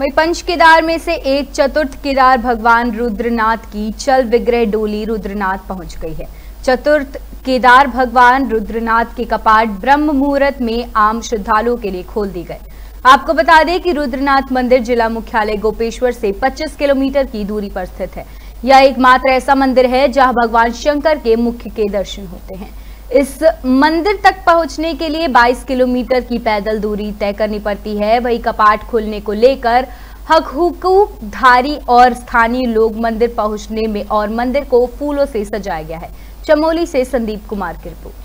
वही पंच केदार में से एक चतुर्थ केदार भगवान रुद्रनाथ की चल विग्रह डोली रुद्रनाथ पहुँच गई है। चतुर्थ केदार भगवान रुद्रनाथ के कपाट ब्रह्म मुहूर्त में आम श्रद्धालुओं के लिए खोल दी गए। आपको बता दें कि रुद्रनाथ मंदिर जिला मुख्यालय गोपेश्वर से 25 किलोमीटर की दूरी पर स्थित है। यह एकमात्र ऐसा मंदिर है जहाँ भगवान शंकर के मुख्य के दर्शन होते हैं। इस मंदिर तक पहुँचने के लिए 22 किलोमीटर की पैदल दूरी तय करनी पड़ती है। वही कपाट खुलने को लेकर हक हुकूक धारी और स्थानीय लोग मंदिर पहुँचने में और मंदिर को फूलों से सजाया गया है। चमोली से संदीप कुमार की रिपोर्ट।